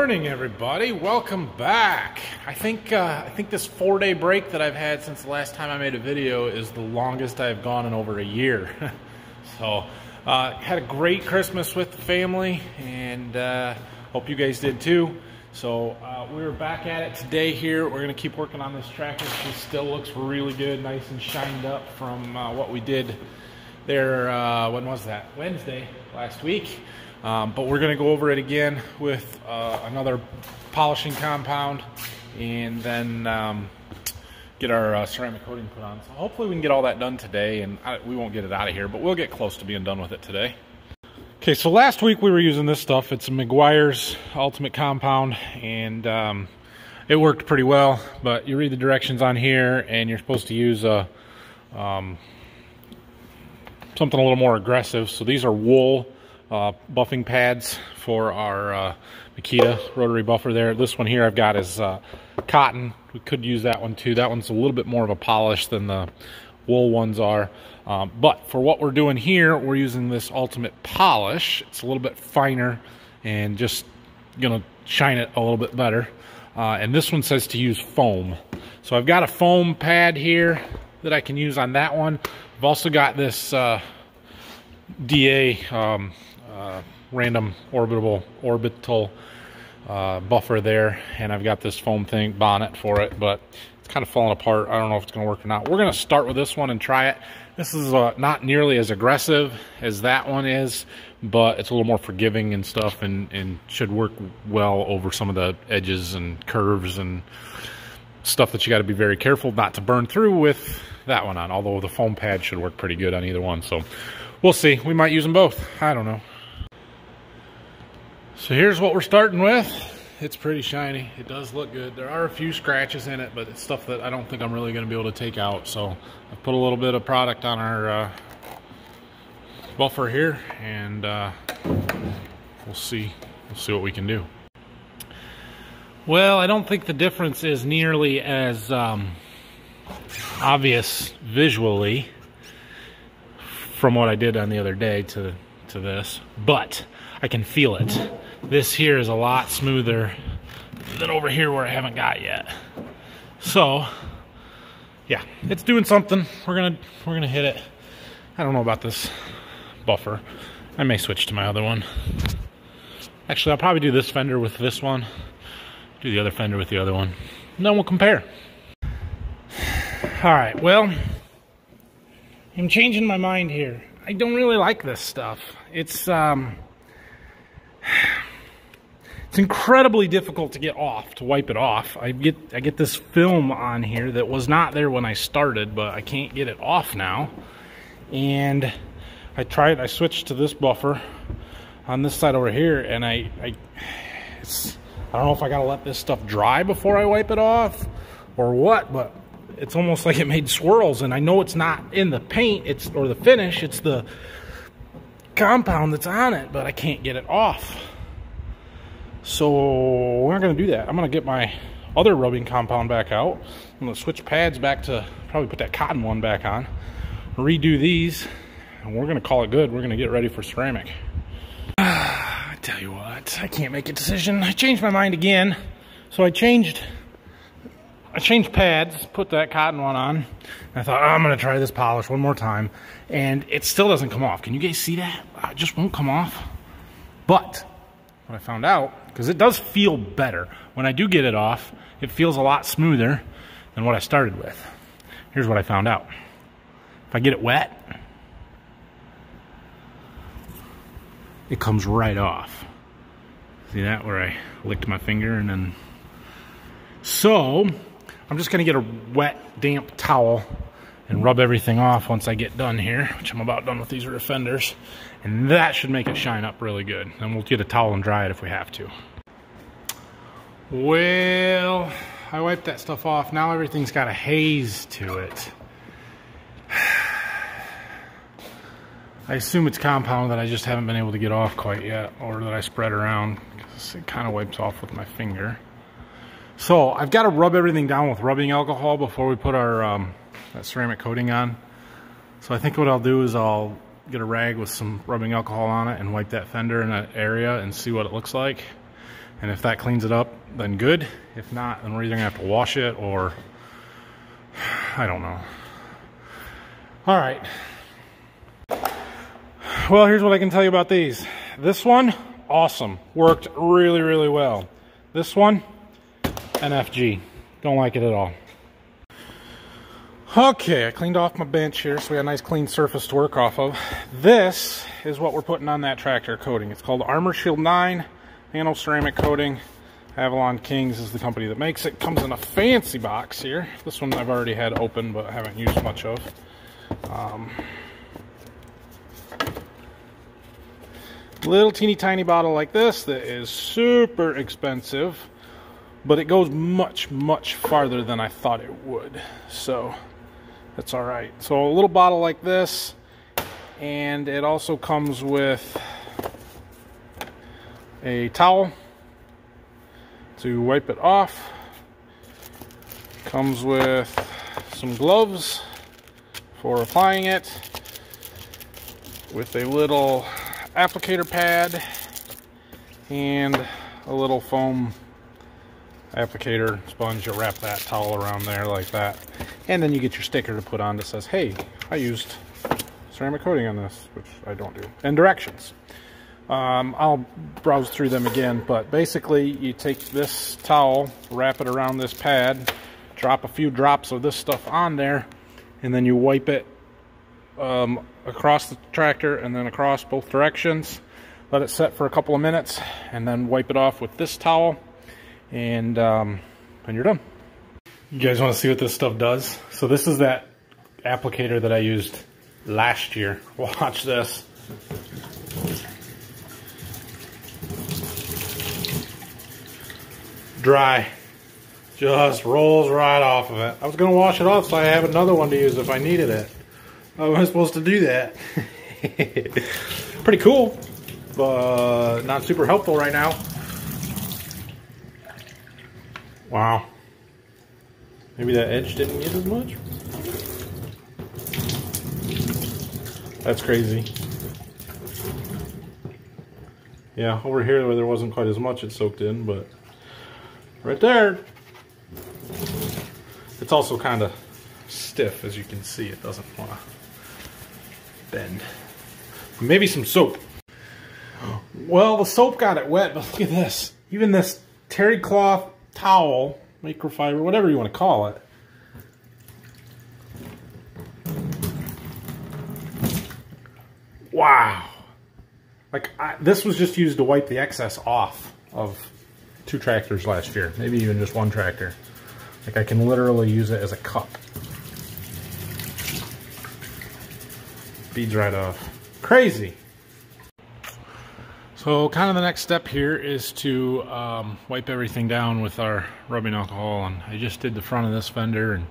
morning, everybody. Welcome back. I think uh, I think this four-day break that I've had since the last time I made a video is the longest I've gone in over a year. so, uh, had a great Christmas with the family, and uh, hope you guys did too. So uh, we're back at it today. Here, we're gonna keep working on this tractor. She still looks really good, nice and shined up from uh, what we did there. Uh, when was that? Wednesday last week. Um, but we're going to go over it again with uh, another polishing compound and then um, get our uh, ceramic coating put on. So hopefully we can get all that done today and I, we won't get it out of here, but we'll get close to being done with it today. Okay, so last week we were using this stuff. It's a Meguiar's Ultimate Compound and um, it worked pretty well, but you read the directions on here and you're supposed to use a um, something a little more aggressive. So these are wool uh, buffing pads for our uh, Makita rotary buffer there. This one here I've got is uh, cotton. We could use that one too. That one's a little bit more of a polish than the wool ones are. Um, but for what we're doing here, we're using this Ultimate Polish. It's a little bit finer and just gonna shine it a little bit better. Uh, and this one says to use foam. So I've got a foam pad here that I can use on that one. I've also got this uh, DA um, uh, random orbital orbital uh, buffer there, and I've got this foam thing bonnet for it, but it's kind of falling apart. I don't know if it's going to work or not. We're going to start with this one and try it. This is uh, not nearly as aggressive as that one is, but it's a little more forgiving and stuff, and, and should work well over some of the edges and curves and stuff that you got to be very careful not to burn through with that one on, although the foam pad should work pretty good on either one. So we'll see. We might use them both. I don't know. So here's what we're starting with. It's pretty shiny. It does look good. There are a few scratches in it, but it's stuff that I don't think I'm really going to be able to take out. So I've put a little bit of product on our uh, buffer here, and uh, we'll see. We'll see what we can do. Well, I don't think the difference is nearly as um, obvious visually from what I did on the other day to to this, but I can feel it. This here is a lot smoother than over here where I haven't got yet. So, yeah, it's doing something. We're gonna we're gonna hit it. I don't know about this buffer. I may switch to my other one. Actually, I'll probably do this fender with this one. Do the other fender with the other one. And then we'll compare. All right, well, I'm changing my mind here. I don't really like this stuff. It's um it's incredibly difficult to get off, to wipe it off. I get I get this film on here that was not there when I started, but I can't get it off now. And I tried, I switched to this buffer on this side over here, and I, I, it's, I don't know if I gotta let this stuff dry before I wipe it off or what, but it's almost like it made swirls, and I know it's not in the paint, it's or the finish, it's the compound that's on it, but I can't get it off. So we're not going to do that. I'm going to get my other rubbing compound back out. I'm going to switch pads back to probably put that cotton one back on. Redo these. And we're going to call it good. We're going to get ready for ceramic. I tell you what, I can't make a decision. I changed my mind again. So I changed I changed pads, put that cotton one on. I thought, oh, I'm going to try this polish one more time. And it still doesn't come off. Can you guys see that? Uh, it just won't come off. But what I found out, because it does feel better. When I do get it off, it feels a lot smoother than what I started with. Here's what I found out. If I get it wet, it comes right off. See that where I licked my finger and then... So, I'm just gonna get a wet, damp towel and rub everything off once I get done here, which I'm about done with these rear fenders. And that should make it shine up really good. And we'll get a towel and dry it if we have to. Well, I wiped that stuff off. Now everything's got a haze to it. I assume it's compound that I just haven't been able to get off quite yet, or that I spread around, because it kind of wipes off with my finger. So I've got to rub everything down with rubbing alcohol before we put our um, that ceramic coating on. So I think what I'll do is I'll get a rag with some rubbing alcohol on it and wipe that fender in that area and see what it looks like. And if that cleans it up, then good. If not, then we're either gonna have to wash it or I don't know. All right. Well, here's what I can tell you about these. This one, awesome. Worked really, really well. This one, NFG. Don't like it at all. Okay, I cleaned off my bench here, so we got a nice clean surface to work off of. This is what we're putting on that tractor coating. It's called Armor Shield 9 Nano Ceramic Coating. Avalon Kings is the company that makes it. Comes in a fancy box here. This one I've already had open, but haven't used much of. Um, little teeny tiny bottle like this that is super expensive, but it goes much, much farther than I thought it would. So that's all right. So a little bottle like this, and it also comes with a towel to wipe it off. Comes with some gloves for applying it with a little applicator pad and a little foam applicator sponge. You wrap that towel around there like that. And then you get your sticker to put on that says, hey, I used ceramic coating on this, which I don't do. And directions. Um, I'll browse through them again, but basically you take this towel, wrap it around this pad, drop a few drops of this stuff on there, and then you wipe it um, across the tractor and then across both directions. Let it set for a couple of minutes, and then wipe it off with this towel, and um, then you're done. You guys want to see what this stuff does? So this is that applicator that I used last year. Watch this. Dry. Just rolls right off of it. I was going to wash it off so I have another one to use if I needed it. How am I supposed to do that? Pretty cool, but not super helpful right now. Wow. Maybe that edge didn't get as much? That's crazy. Yeah, over here where there wasn't quite as much it soaked in, but right there. It's also kind of stiff, as you can see. It doesn't want to bend. Maybe some soap. Well, the soap got it wet, but look at this. Even this terry cloth towel, microfiber, whatever you want to call it. Wow. Like, I, this was just used to wipe the excess off of two tractors last year, maybe even just one tractor. Like I can literally use it as a cup. Beads right off. Crazy. So kind of the next step here is to um, wipe everything down with our rubbing alcohol and I just did the front of this fender and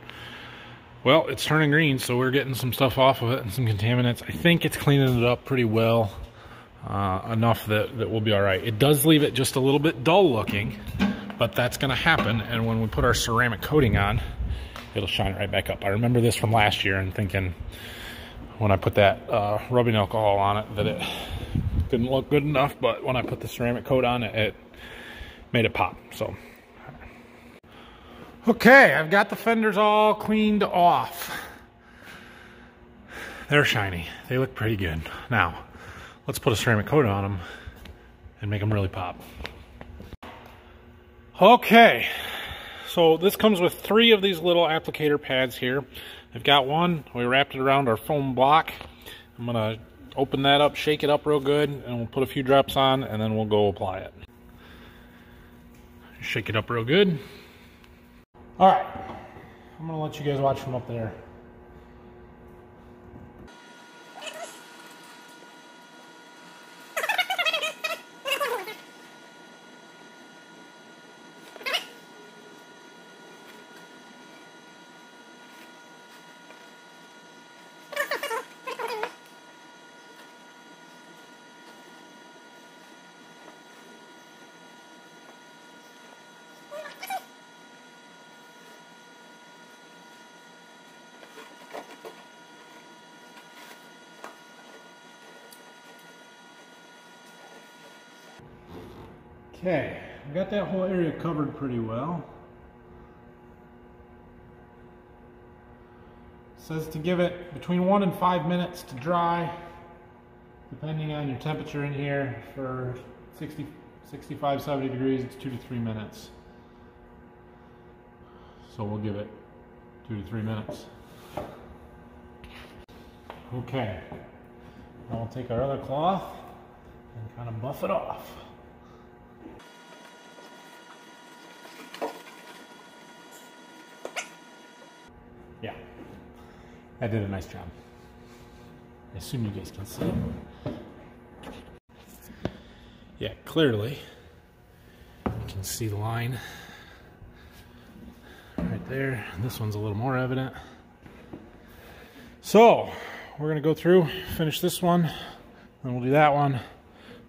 well it's turning green so we're getting some stuff off of it and some contaminants. I think it's cleaning it up pretty well uh, enough that, that we'll be all right. It does leave it just a little bit dull looking, but that's gonna happen. And when we put our ceramic coating on, it'll shine right back up. I remember this from last year and thinking when I put that uh, rubbing alcohol on it that it didn't look good enough, but when I put the ceramic coat on it, it made it pop, so. Okay, I've got the fenders all cleaned off. They're shiny. They look pretty good. Now, Let's put a ceramic coat on them and make them really pop. Okay, so this comes with three of these little applicator pads here. I've got one, we wrapped it around our foam block. I'm gonna open that up, shake it up real good, and we'll put a few drops on, and then we'll go apply it. Shake it up real good. All right, I'm gonna let you guys watch from up there. Okay, I got that whole area covered pretty well. It says to give it between one and five minutes to dry, depending on your temperature in here. For 60, 65, 70 degrees, it's two to three minutes. So we'll give it two to three minutes. Okay, now we'll take our other cloth and kind of buff it off. Yeah, that did a nice job. I assume you guys can see. Yeah, clearly you can see the line right there. This one's a little more evident. So, we're gonna go through, finish this one, then we'll do that one,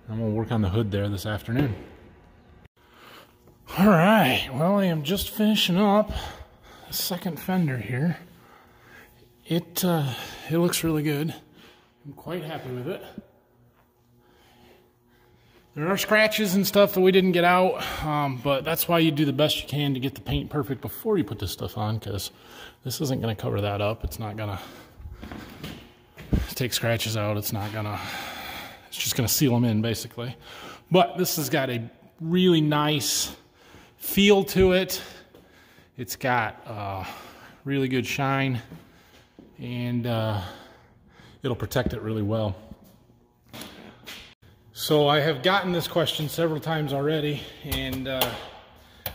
and we'll work on the hood there this afternoon. All right, well, I am just finishing up the second fender here. It, uh, it looks really good. I'm quite happy with it. There are scratches and stuff that we didn't get out, um, but that's why you do the best you can to get the paint perfect before you put this stuff on, because this isn't going to cover that up. It's not going to take scratches out. It's not going to, it's just going to seal them in, basically. But this has got a really nice feel to it. It's got uh, really good shine, and uh, it'll protect it really well. So I have gotten this question several times already, and uh,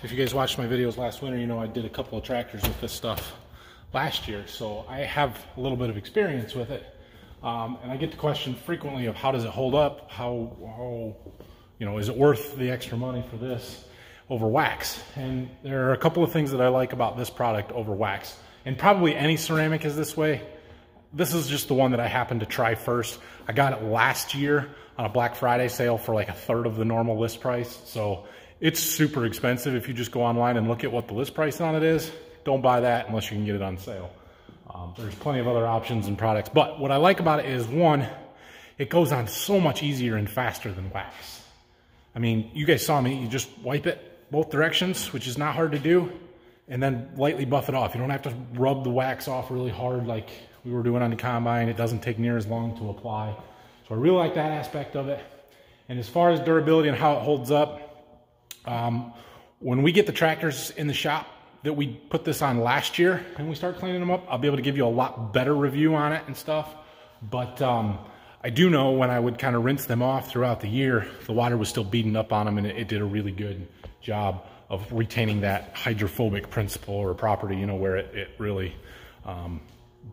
if you guys watched my videos last winter, you know I did a couple of tractors with this stuff last year, so I have a little bit of experience with it. Um, and I get the question frequently of how does it hold up? How, how, you know, is it worth the extra money for this over wax? And there are a couple of things that I like about this product over wax. And probably any ceramic is this way. This is just the one that I happened to try first. I got it last year on a Black Friday sale for like a third of the normal list price. So it's super expensive. If you just go online and look at what the list price on it is, don't buy that unless you can get it on sale. Um, there's plenty of other options and products. But what I like about it is one, it goes on so much easier and faster than wax. I mean, you guys saw me, you just wipe it both directions, which is not hard to do, and then lightly buff it off. You don't have to rub the wax off really hard like we were doing on the combine. It doesn't take near as long to apply. So I really like that aspect of it. And as far as durability and how it holds up, um, when we get the tractors in the shop that we put this on last year and we start cleaning them up, I'll be able to give you a lot better review on it and stuff. But um, I do know when I would kind of rinse them off throughout the year, the water was still beating up on them and it, it did a really good job of retaining that hydrophobic principle or property, you know, where it, it really um,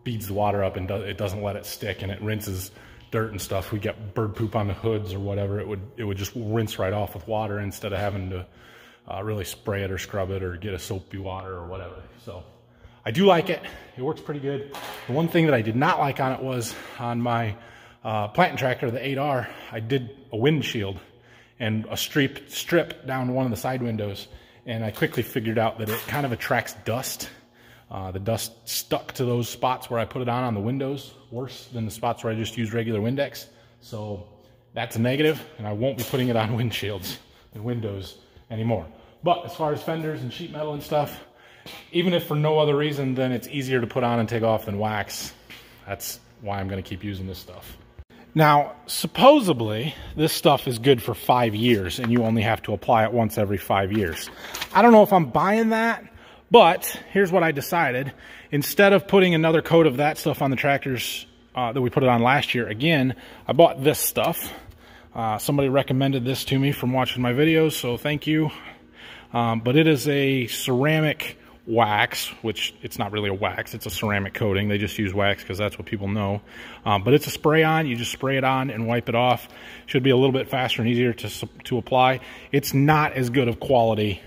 beads the water up and do, it doesn't let it stick and it rinses dirt and stuff, we get bird poop on the hoods or whatever, it would it would just rinse right off with water instead of having to uh, really spray it or scrub it or get a soapy water or whatever. So I do like it. It works pretty good. The one thing that I did not like on it was on my uh, planting tractor, the 8R, I did a windshield and a strip, strip down one of the side windows. And I quickly figured out that it kind of attracts dust uh, the dust stuck to those spots where I put it on on the windows, worse than the spots where I just use regular Windex. So that's a negative, and I won't be putting it on windshields and windows anymore. But as far as fenders and sheet metal and stuff, even if for no other reason than it's easier to put on and take off than wax, that's why I'm gonna keep using this stuff. Now, supposedly, this stuff is good for five years and you only have to apply it once every five years. I don't know if I'm buying that but here's what I decided. Instead of putting another coat of that stuff on the tractors uh, that we put it on last year, again, I bought this stuff. Uh, somebody recommended this to me from watching my videos, so thank you. Um, but it is a ceramic wax, which it's not really a wax, it's a ceramic coating. They just use wax because that's what people know. Um, but it's a spray on, you just spray it on and wipe it off. Should be a little bit faster and easier to, to apply. It's not as good of quality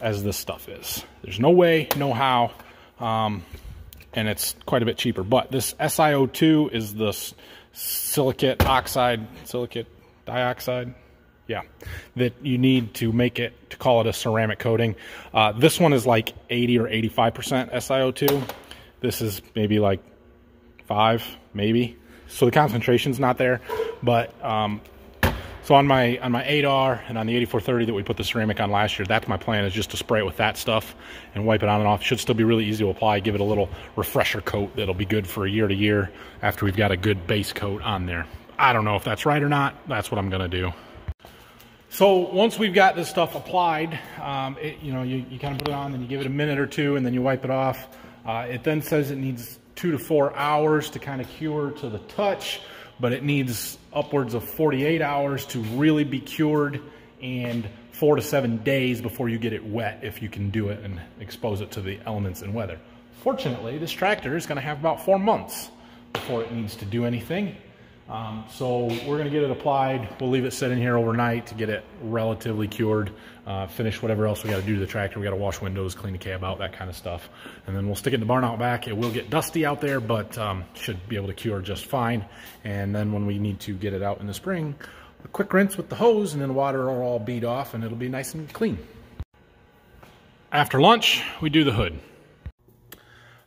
as this stuff is. There's no way, no how, um, and it's quite a bit cheaper. But this SiO2 is the silicate oxide, silicate dioxide, yeah, that you need to make it, to call it a ceramic coating. Uh, this one is like 80 or 85% SiO2. This is maybe like five, maybe. So the concentration's not there, but um, So on my on my 8R and on the 8430 that we put the ceramic on last year, that's my plan is just to spray it with that stuff and wipe it on and off. Should still be really easy to apply. Give it a little refresher coat that'll be good for a year to year after we've got a good base coat on there. I don't know if that's right or not. That's what I'm gonna do. So once we've got this stuff applied, um, it, you know, you, you kind of put it on and you give it a minute or two and then you wipe it off. Uh, it then says it needs two to four hours to kind of cure to the touch but it needs upwards of 48 hours to really be cured and four to seven days before you get it wet if you can do it and expose it to the elements and weather. Fortunately, this tractor is going to have about four months before it needs to do anything. Um, so we're going to get it applied. We'll leave it sitting here overnight to get it relatively cured, uh, finish whatever else we got to do to the tractor. We got to wash windows, clean the cab out, that kind of stuff. And then we'll stick it in the barn out back. It will get dusty out there, but um, should be able to cure just fine. And then when we need to get it out in the spring, a quick rinse with the hose and then water will all bead off and it'll be nice and clean. After lunch, we do the hood.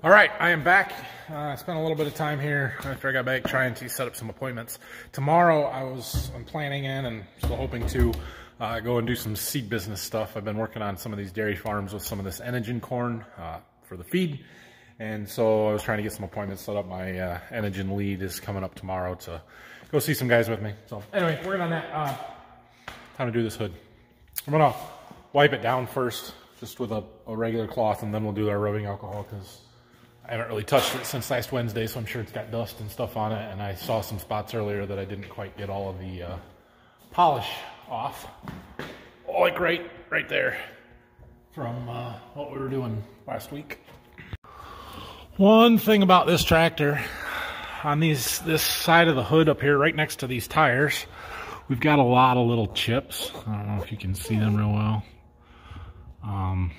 All right, I am back. Uh, I spent a little bit of time here after I got back trying to set up some appointments. Tomorrow, I was I'm planning in and still hoping to uh, go and do some seed business stuff. I've been working on some of these dairy farms with some of this Enogen corn uh, for the feed. And so I was trying to get some appointments set up. My uh, Enogen lead is coming up tomorrow to go see some guys with me. So anyway, working on that. Uh, time to do this hood. I'm gonna wipe it down first, just with a, a regular cloth, and then we'll do our rubbing alcohol because I haven't really touched it since last Wednesday, so I'm sure it's got dust and stuff on it. And I saw some spots earlier that I didn't quite get all of the uh, polish off. Like right, right there from uh, what we were doing last week. One thing about this tractor, on these this side of the hood up here, right next to these tires, we've got a lot of little chips. I don't know if you can see them real well. Um,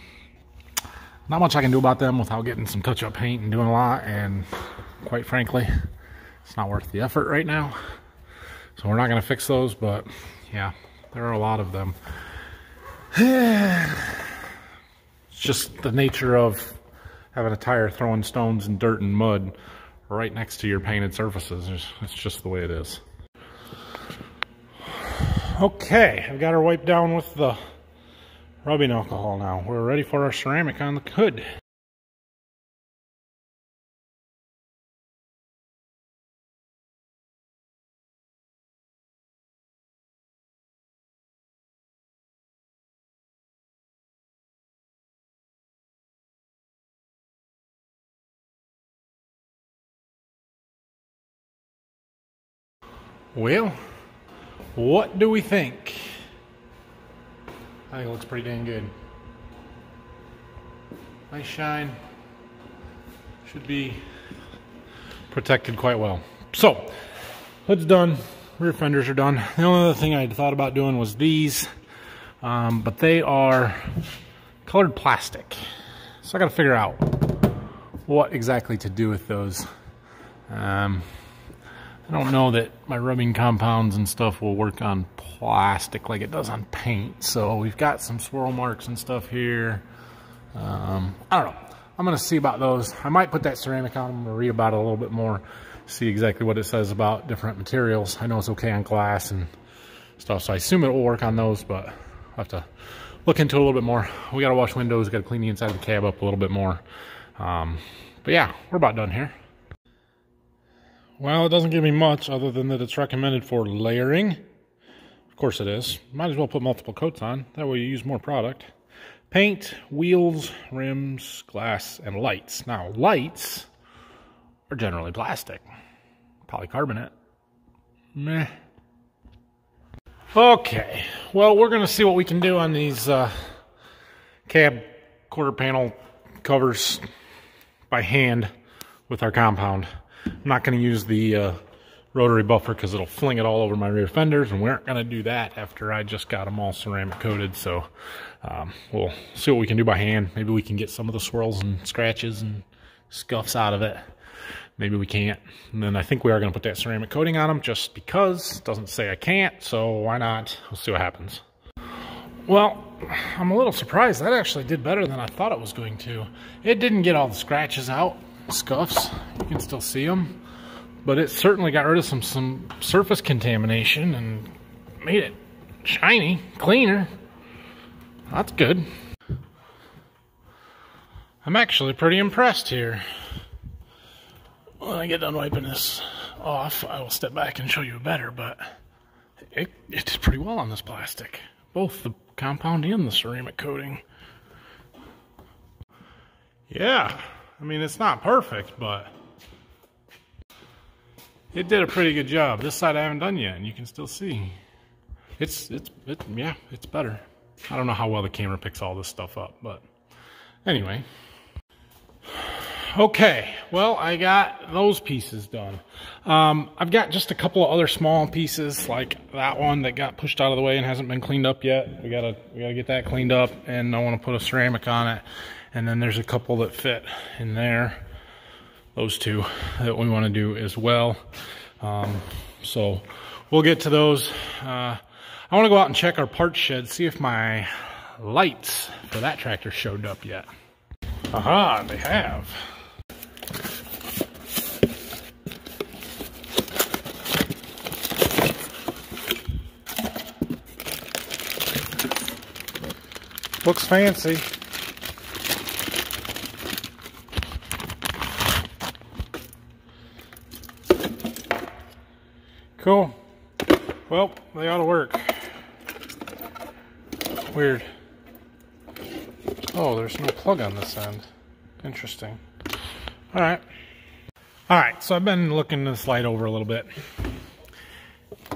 not much I can do about them without getting some touch-up paint and doing a lot, and quite frankly, it's not worth the effort right now. So we're not going to fix those, but yeah, there are a lot of them. it's just the nature of having a tire throwing stones and dirt and mud right next to your painted surfaces. It's just the way it is. Okay, I've got her wiped down with the rubbing alcohol now. We're ready for our ceramic on the hood. Well, what do we think? I think it looks pretty dang good. Nice shine. Should be protected quite well. So, hood's done. Rear fenders are done. The only other thing I thought about doing was these, um, but they are colored plastic. So I got to figure out what exactly to do with those. Um, I don't know that my rubbing compounds and stuff will work on plastic like it does on paint. So we've got some swirl marks and stuff here. Um, I don't know. I'm going to see about those. I might put that ceramic on. I'm going to read about it a little bit more, see exactly what it says about different materials. I know it's okay on glass and stuff, so I assume it will work on those, but I'll have to look into it a little bit more. We got to wash windows, got to clean the inside of the cab up a little bit more. Um, but yeah, we're about done here. Well, it doesn't give me much other than that it's recommended for layering. Of course it is. Might as well put multiple coats on. That way you use more product. Paint, wheels, rims, glass, and lights. Now, lights are generally plastic. Polycarbonate. Meh. Okay. Well, we're going to see what we can do on these uh, cab quarter panel covers by hand with our compound. I'm not going to use the uh, rotary buffer because it'll fling it all over my rear fenders and we aren't going to do that after I just got them all ceramic coated. So um, we'll see what we can do by hand. Maybe we can get some of the swirls and scratches and scuffs out of it. Maybe we can't. And then I think we are going to put that ceramic coating on them just because. Doesn't say I can't, so why not? We'll see what happens. Well, I'm a little surprised. That actually did better than I thought it was going to. It didn't get all the scratches out scuffs. You can still see them. But it certainly got rid of some, some surface contamination and made it shiny, cleaner. That's good. I'm actually pretty impressed here. When I get done wiping this off, I will step back and show you better, but it, it did pretty well on this plastic. Both the compound and the ceramic coating. Yeah, I mean, it's not perfect, but it did a pretty good job. This side I haven't done yet, and you can still see. It's, it's, it, yeah, it's better. I don't know how well the camera picks all this stuff up, but anyway. Okay, well, I got those pieces done. Um, I've got just a couple of other small pieces, like that one that got pushed out of the way and hasn't been cleaned up yet. We gotta, we gotta get that cleaned up, and I want to put a ceramic on it. And then there's a couple that fit in there. Those two that we want to do as well. Um, so we'll get to those. Uh, I want to go out and check our parts shed, see if my lights for that tractor showed up yet. Aha, they have. Looks fancy. Cool. Well, they ought to work. Weird. Oh, there's no plug on this end. Interesting. All right. All right, so I've been looking this light over a little bit.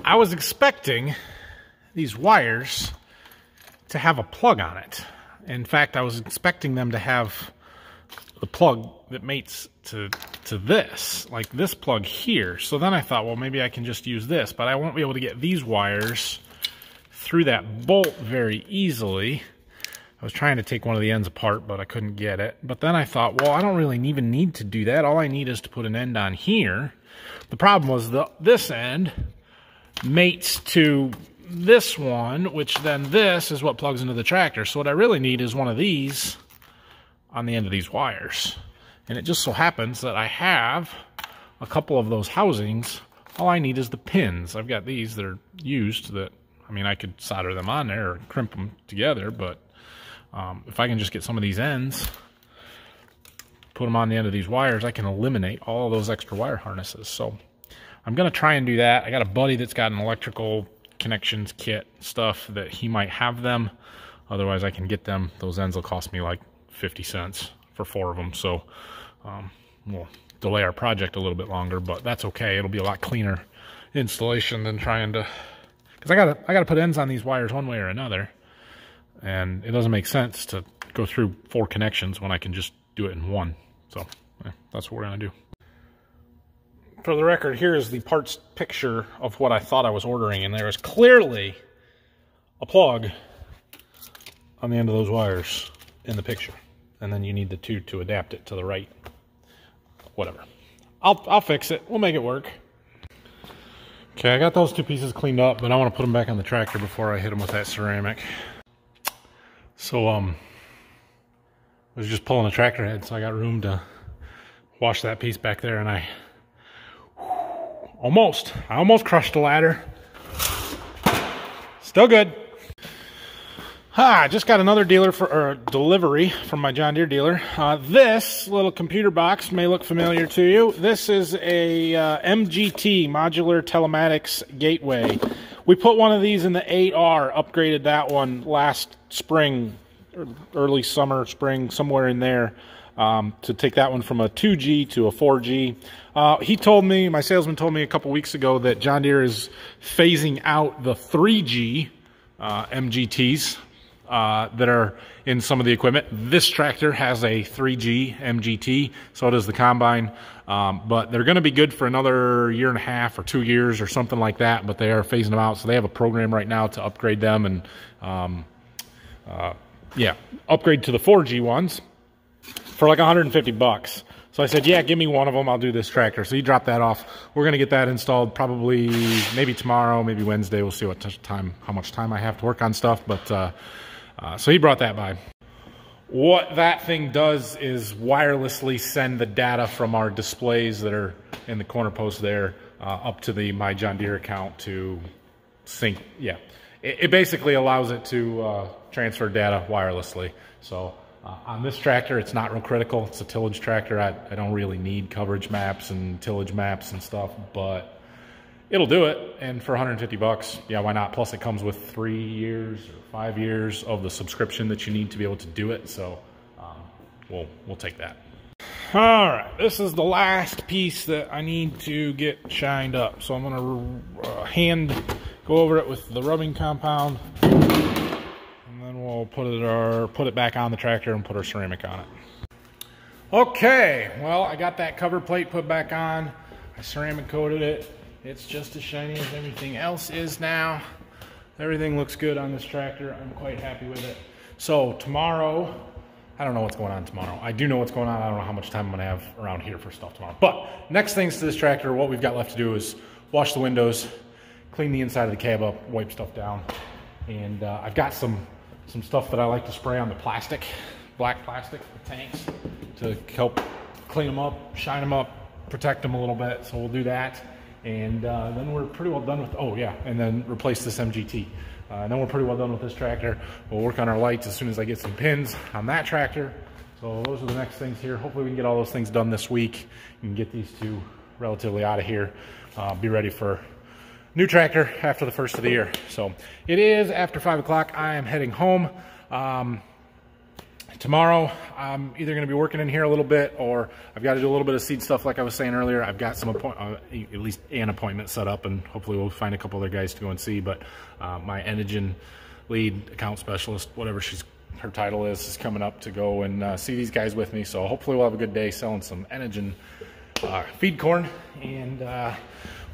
I was expecting these wires to have a plug on it. In fact, I was expecting them to have the plug that mates to to this, like this plug here. So then I thought, well, maybe I can just use this, but I won't be able to get these wires through that bolt very easily. I was trying to take one of the ends apart, but I couldn't get it. But then I thought, well, I don't really even need to do that. All I need is to put an end on here. The problem was the this end mates to this one, which then this is what plugs into the tractor. So what I really need is one of these on the end of these wires. And it just so happens that I have a couple of those housings. All I need is the pins. I've got these that are used that, I mean, I could solder them on there or crimp them together, but um, if I can just get some of these ends, put them on the end of these wires, I can eliminate all those extra wire harnesses. So I'm going to try and do that. I got a buddy that's got an electrical connections kit stuff that he might have them. Otherwise, I can get them. Those ends will cost me like 50 cents for four of them. So um, we'll delay our project a little bit longer, but that's okay. It'll be a lot cleaner installation than trying to, because I gotta I gotta put ends on these wires one way or another, and it doesn't make sense to go through four connections when I can just do it in one. So yeah, that's what we're gonna do for the record, here is the parts picture of what I thought I was ordering, and there is clearly a plug on the end of those wires in the picture. And then you need the two to adapt it to the right. Whatever. I'll, I'll fix it. We'll make it work. Okay, I got those two pieces cleaned up, but I want to put them back on the tractor before I hit them with that ceramic. So, um, I was just pulling the tractor head, so I got room to wash that piece back there, and I Almost. I almost crushed the ladder. Still good. Ah, I just got another dealer for or delivery from my John Deere dealer. Uh, this little computer box may look familiar to you. This is a uh, MGT modular telematics gateway. We put one of these in the 8R, upgraded that one last spring, early summer, spring, somewhere in there um, to take that one from a 2G to a 4G. Uh, he told me, my salesman told me a couple weeks ago that John Deere is phasing out the 3G uh, MGTs uh, that are in some of the equipment. This tractor has a 3G MGT, so does the combine. Um, but they're going to be good for another year and a half or two years or something like that. But they are phasing them out, so they have a program right now to upgrade them and, um, uh, yeah, upgrade to the 4G ones for like 150 bucks. So I said, yeah, give me one of them. I'll do this tractor. So he dropped that off. We're going to get that installed probably maybe tomorrow, maybe Wednesday. We'll see what time, how much time I have to work on stuff. But uh, uh, so he brought that by. What that thing does is wirelessly send the data from our displays that are in the corner post there uh, up to the My John Deere account to sync. Yeah, it, it basically allows it to uh, transfer data wirelessly. So uh, on this tractor, it's not real critical. It's a tillage tractor. I, I don't really need coverage maps and tillage maps and stuff, but it'll do it. And for 150 bucks, yeah, why not? Plus, it comes with three years or five years of the subscription that you need to be able to do it. So um, we'll we'll take that. All right, this is the last piece that I need to get shined up. So I'm gonna uh, hand go over it with the rubbing compound, and then we'll put it or put it back on the tractor and put our ceramic on it. Okay, well I got that cover plate put back on. I ceramic coated it. It's just as shiny as everything else is now. Everything looks good on this tractor. I'm quite happy with it. So tomorrow I don't know what's going on tomorrow. I do know what's going on. I don't know how much time I'm gonna have around here for stuff tomorrow. But next things to this tractor, what we've got left to do is wash the windows, clean the inside of the cab up, wipe stuff down. And uh, I've got some, some stuff that I like to spray on the plastic, black plastic tanks to help clean them up, shine them up, protect them a little bit. So we'll do that. And uh, then we're pretty well done with, oh yeah, and then replace this MGT. Uh, and then we're pretty well done with this tractor. We'll work on our lights as soon as I get some pins on that tractor. So those are the next things here. Hopefully we can get all those things done this week and get these two relatively out of here. Uh, be ready for new tractor after the first of the year. So it is after five o'clock. I am heading home. Um, tomorrow I'm either going to be working in here a little bit or I've got to do a little bit of seed stuff like I was saying earlier. I've got some uh, at least an appointment set up and hopefully we'll find a couple other guys to go and see. But uh, my Enogen lead account specialist, whatever she's her title is, is coming up to go and uh, see these guys with me. So hopefully we'll have a good day selling some Enogen uh, feed corn and uh,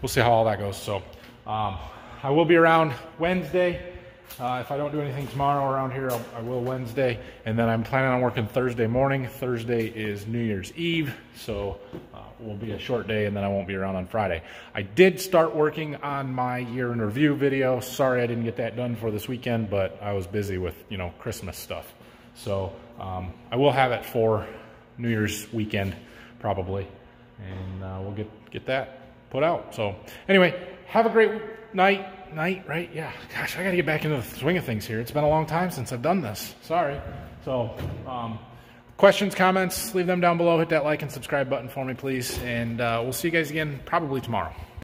we'll see how all that goes. So um, I will be around Wednesday. Uh, if I don't do anything tomorrow around here, I'll, I will Wednesday. And then I'm planning on working Thursday morning. Thursday is New Year's Eve, so uh, will be a short day and then I won't be around on Friday. I did start working on my year in review video. Sorry I didn't get that done for this weekend, but I was busy with, you know, Christmas stuff. So um, I will have it for New Year's weekend, probably. And uh, we'll get, get that put out. So anyway, have a great night night, right? Yeah. Gosh, I got to get back into the swing of things here. It's been a long time since I've done this. Sorry. So, um, questions, comments, leave them down below. Hit that like and subscribe button for me, please. And uh, we'll see you guys again probably tomorrow.